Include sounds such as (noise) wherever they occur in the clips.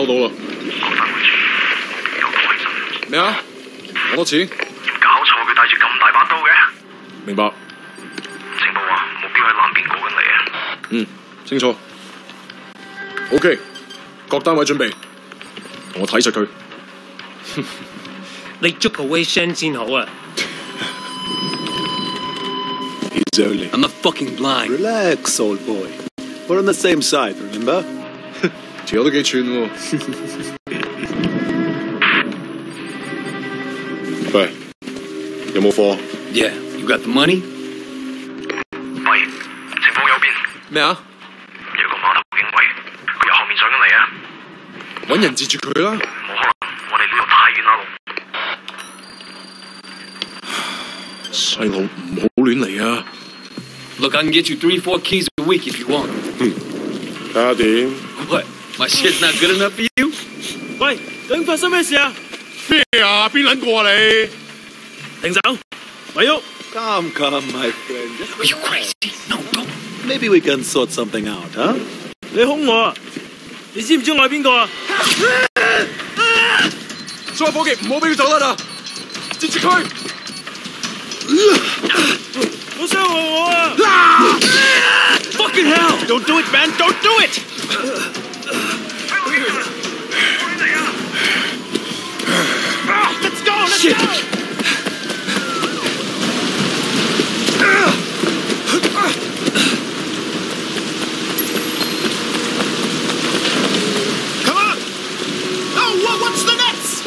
收到啦。咩啊？講多次。搞錯佢帶住咁大把刀嘅。明白。情報話目標喺南邊過緊嚟啊！嗯，清楚。OK，各單位準備，同我睇實佢。你捉個 Wei Shen 先好啊！He's only. I'm not fucking blind. Relax, old boy. We're on the same side, remember? 條友都幾串喎。喂，有冇貨？Yeah, you got the money? 喂，情況右邊咩啊？有個碼頭警衛，佢由後面上緊嚟啊！揾人截住佢啦！冇可能，我哋呢度太遠啦，細路唔好亂嚟啊！Look, I can get you three, four keys a week if you want. 睇下點？What? My shit's not good enough for you? 喂，究竟发生咩事啊？咩啊？边撚过啊你？停手，咪喐！ Come, come, my friend. Are you crazy? No, don't. Maybe we can sort something out, huh? 你凶我啊！你知唔知我系边个啊？所有伙计唔好俾佢走得啦！截住佢！好伤害我啊！Fucking hell! Don't do it, man! Don't do it! Next?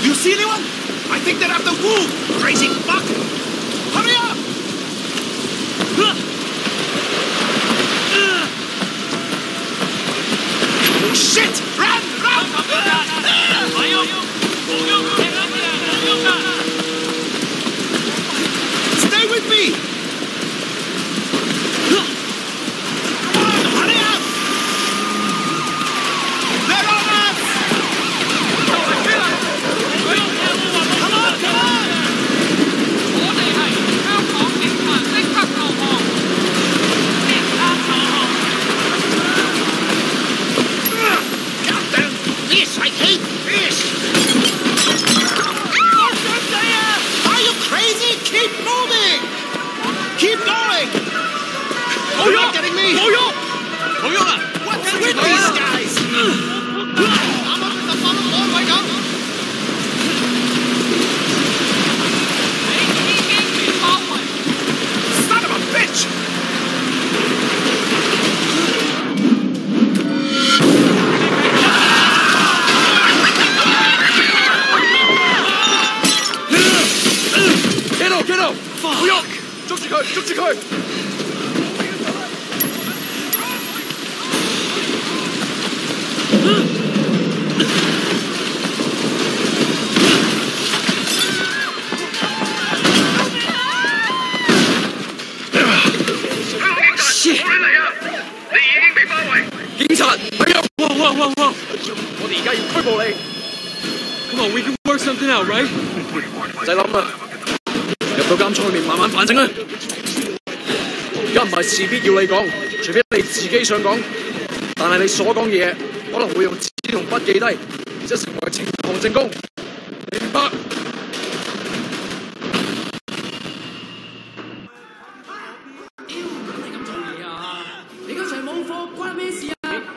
Do you see anyone? I think they're after Wu! Crazy fuck! 警，Work something out，right？唔使諗，入到間倉裏面慢慢反省佢。而家?唔使諗啦，入到監倉裏面慢慢反省啦。而家唔係事必要你講，除非你自己想講，但係你所講嘅嘢可能會用紙同筆記低，然之成為呈堂證供，你明白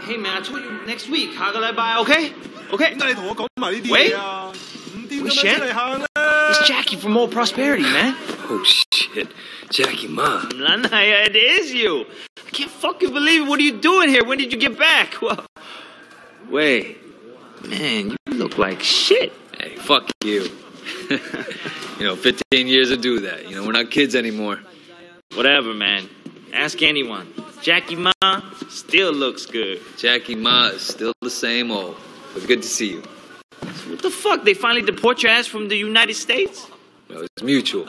？Hey man, I told you next week，下個禮拜，OK？OK？、Okay? 點解你同我講埋呢啲喂嘢啊？五點咁喂樣出嚟行啦！It's Jackie from Old Prosperity, man. Oh, shit. Jackie Ma. Lanaya, it is you. I can't fucking believe it. What are you doing here? When did you get back? (laughs) Well, wait, man, you look like shit. Hey, fuck you. (laughs) you know, 15 years to do that. You know, we're not kids anymore. Whatever, man. Ask anyone. Jackie Ma still looks good. Jackie Ma is still the same old. But good to see you. What the fuck? They finally deport your ass from the United States? Well, it's mutual.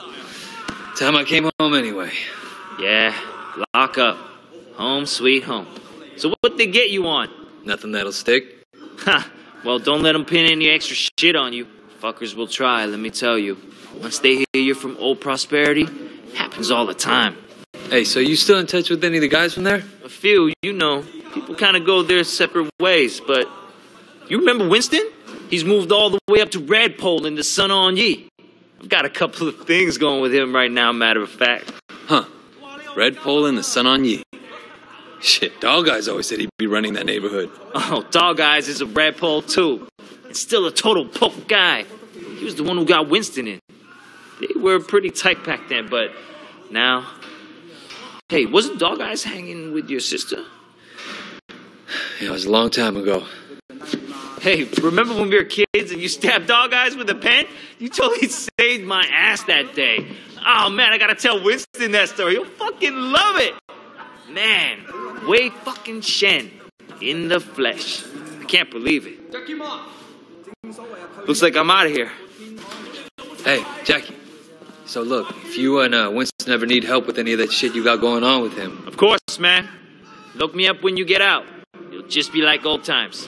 Time I came home anyway. Yeah, lock up. Home sweet home. So what they get you on? Nothing that'll stick. Ha! Well, don't let them pin any extra shit on you. Fuckers will try, let me tell you. Once they hear you're from Old Prosperity, happens all the time. Hey, so you still in touch with any of the guys from there? A few, you know, people kind of go their separate ways, but you remember Winston? He's moved all the way up to Redpole in the Sun On Yee. I've got a couple of things going with him right now, matter of fact. Huh. Red pole and the Sun On Yee. Shit, Dog Eyes always said he'd be running that neighborhood. Oh, Dog Eyes is a Redpole too. And still a total poke guy. He was the one who got Winston in. They were pretty tight back then, but now. Hey, wasn't Dog Eyes hanging with your sister? Yeah, it was a long time ago. Hey, remember when we were kids and you stabbed Dog Eyes with a pen? You totally saved my ass that day. Oh man, I gotta tell Winston that story. He'll fucking love it. Man, Wei fucking Shen in the flesh. I can't believe it. Looks like I'm out of here. Hey, Jackie. So look, if you and uh, Winston ever need help with any of that shit you got going on with him, Of course, man. Look me up when you get out. It'll just be like old times.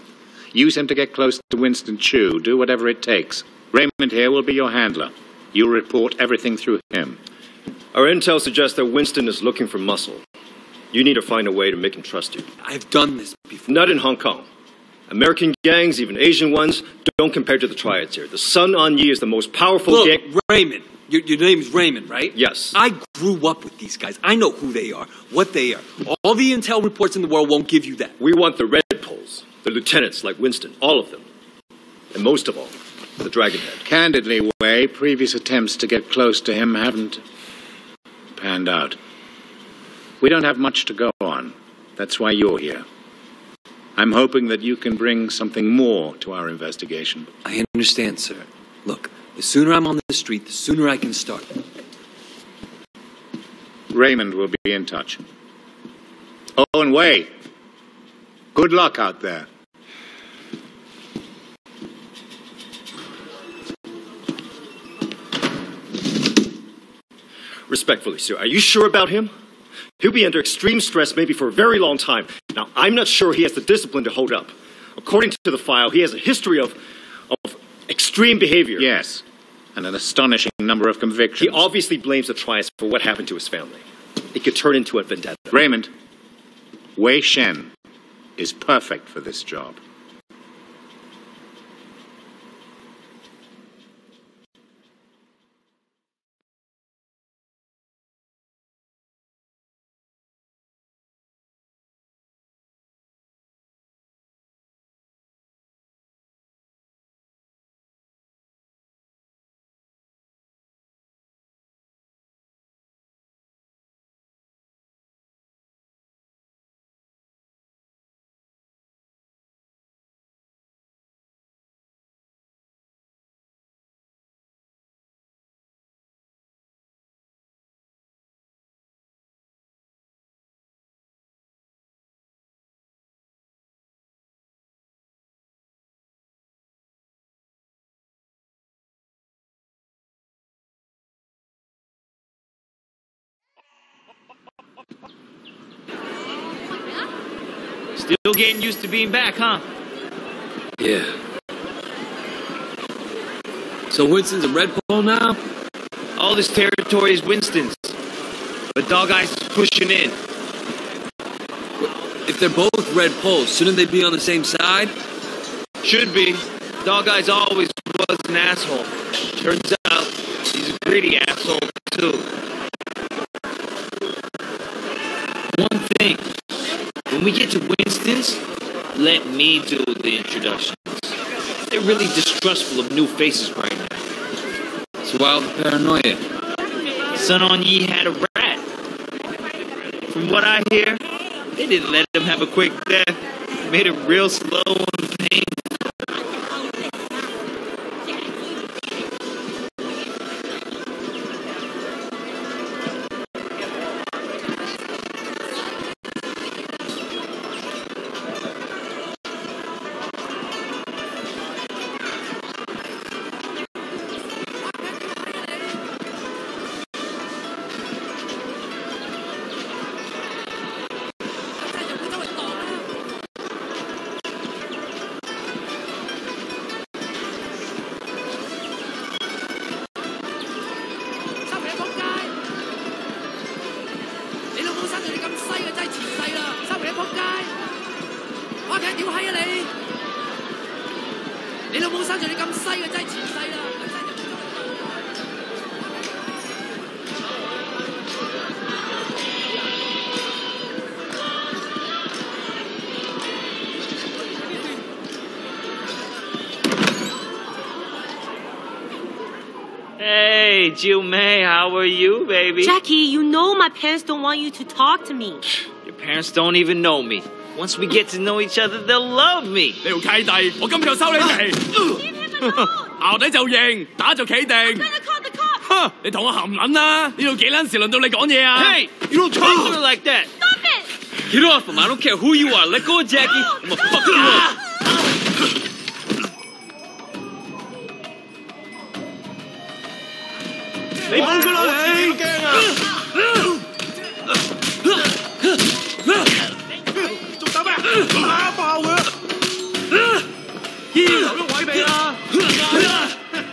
Use him to get close to Winston Chu. Do whatever it takes. Raymond here will be your handler. You'll report everything through him. Our intel suggests that Winston is looking for muscle. You need to find a way to make him trust you. I've done this before. Not in Hong Kong. American gangs, even Asian ones, don't compare to the triads here. The Sun On Yee is the most powerful Look, gang. Raymond. Your, your name is Raymond, right? Yes. I grew up with these guys. I know who they are, what they are. All the intel reports in the world won't give you that. We want the red poles, the lieutenants like Winston, all of them. And most of all, the Dragonhead. Candidly, Wei, previous attempts to get close to him haven't panned out. We don't have much to go on. That's why you're here. I'm hoping that you can bring something more to our investigation. I understand, sir. Look, the sooner I'm on the street, the sooner I can start. Raymond will be in touch. Oh, and Wei, good luck out there. Respectfully, sir, are you sure about him? He'll be under extreme stress maybe for a very long time. Now, I'm not sure he has the discipline to hold up. According to the file, he has a history of, of extreme behavior. Yes, and an astonishing number of convictions. He obviously blames the triads for what happened to his family. It could turn into a vendetta. Raymond, Wei Shen is perfect for this job. Still getting used to being back, huh? Yeah. So Winston's a red pole now? All this territory is Winston's. But Dog Eyes is pushing in. If they're both red poles, shouldn't they be on the same side? Should be. Dog Eyes always was an asshole. Turns out he's a greedy asshole, too. One thing. When we get to Winston's, let me do the introductions. They're really distrustful of new faces right now. It's wild paranoia. Sun On Yee had a rat. From what I hear, they didn't let him have a quick death. Made it real slow and painful. Hey, Jill May, how are you, baby? Jackie, you know my parents don't want you to talk to me. Your parents don't even know me. Once we get to know each other, they'll love me. 呢条契弟，我今日就收你皮。 (laughs) 淆底就认，打就企定。哼！你同我含撚啦！呢度几撚时轮到你讲嘢啊 Hey, you don't talk to her like that. Get off him. I don't care who you are. Let go of Jackie. I'm gonna fuck you up. 你冇噶啦你，惊啊！仲打咩？打爆佢！依留咗位未啊？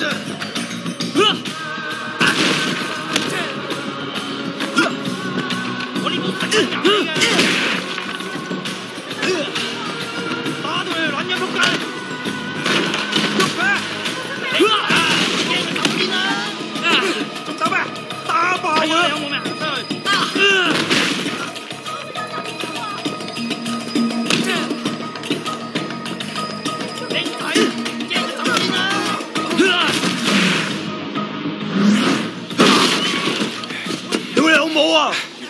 我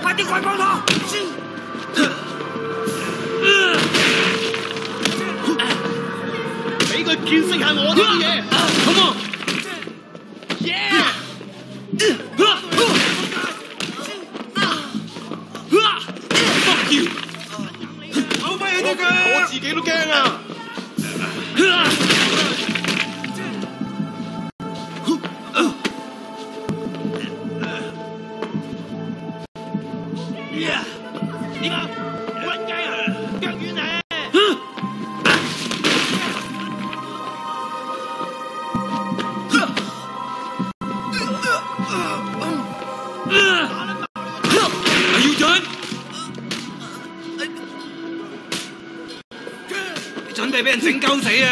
快啲鬼幫我！俾佢见识下我啲嘢，好冇？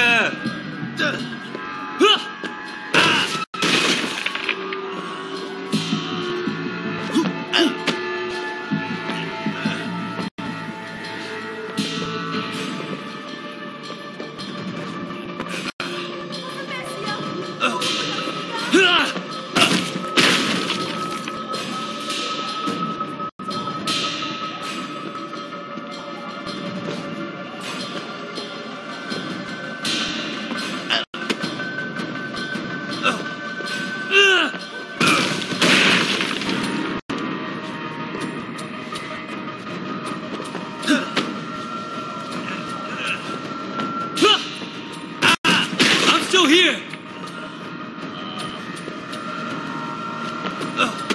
うわっ Ugh.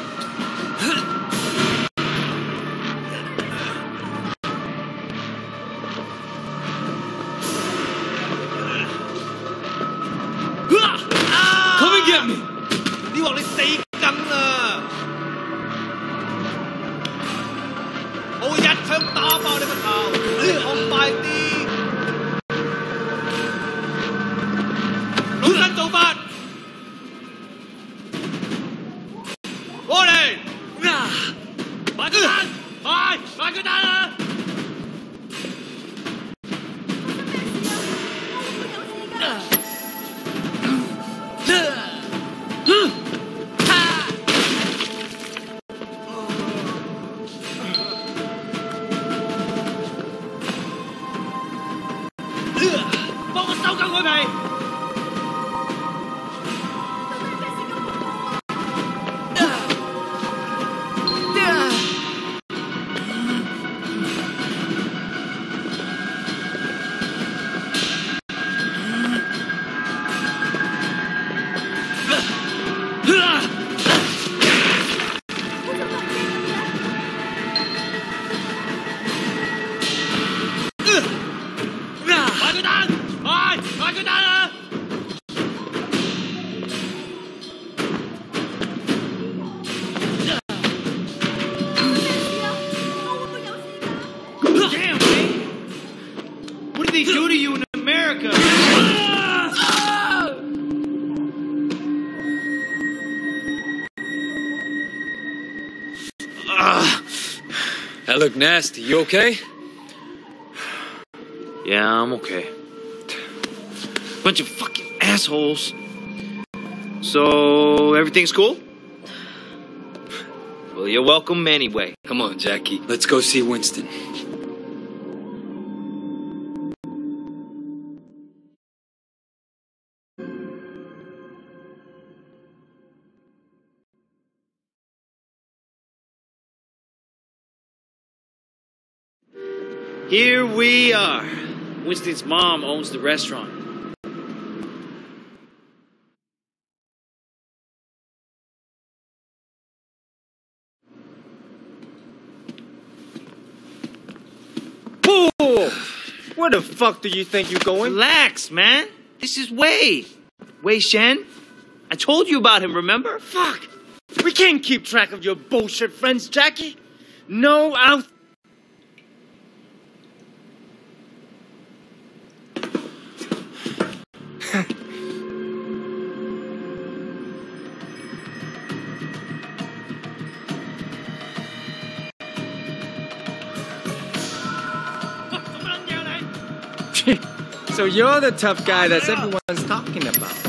look nasty. You okay? Yeah, I'm okay. Bunch of fucking assholes. So, everything's cool? Well, you're welcome anyway. Come on, Jackie. Let's go see Winston. Here we are. Winston's mom owns the restaurant. Whoa! Where the fuck do you think you're going? Relax, man. This is Wei. Wei Shen? I told you about him, remember? Fuck! We can't keep track of your bullshit friends, Jackie. No out (laughs) So you're the tough guy that everyone's talking about. (gasps)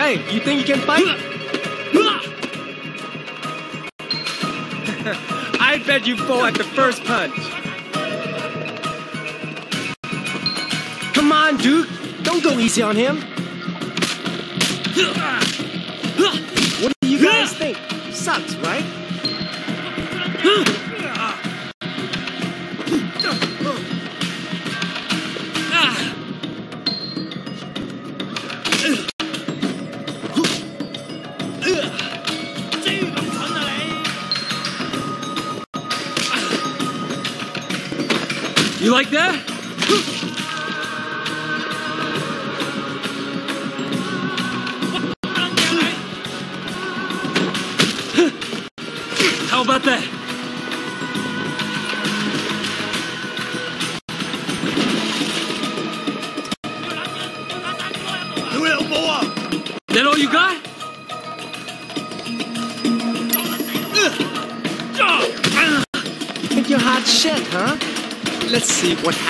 Hey, you think you can fight? (laughs) I bet you fall at the first punch. Come on, Duke. Don't go easy on him. What do you guys think? Sucks, right? You like that? What happens